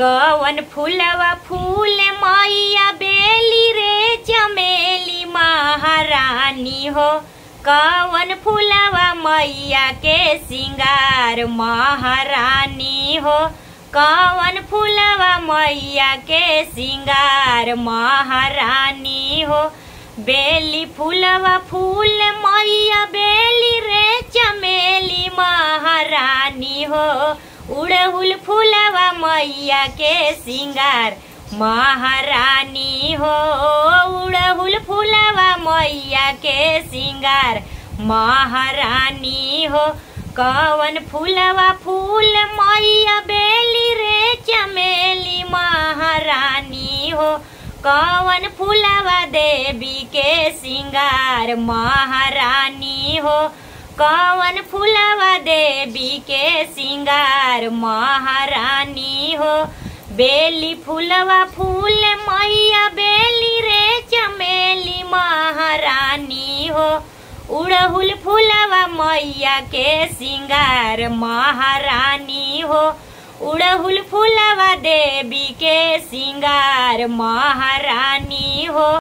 कवन फूलवा फूल मैया बेली रे चमेली महारानी हो। कवन फूलवा मैया के सिंगार महारानी हो। कवन फूलवा मैया के सिंगार महारानी हो। बेली फूलवा फूल मैया बेली रे चमेली महारानी हो। उड़हुल फूलवा मैया के सिंगार। महारानी हो, उड़हुल फूलवा मैया के सिंगार। महारानी हो, कवन फूलवा फूल मैया बेली रे चमेली। महारानी हो, कवन फूलवा देवी के सिंगार। महारानी हो कवन फूलवा देवी के सिंगार, महारानी हो। बेली फूलवा फूल, मैया बेली रे चमेली, महारानी हो। उड़हुल फूलवा मैया के सिंगार, महारानी हो। उड़हुल फूलवा देवी के सिंगार, महारानी हो।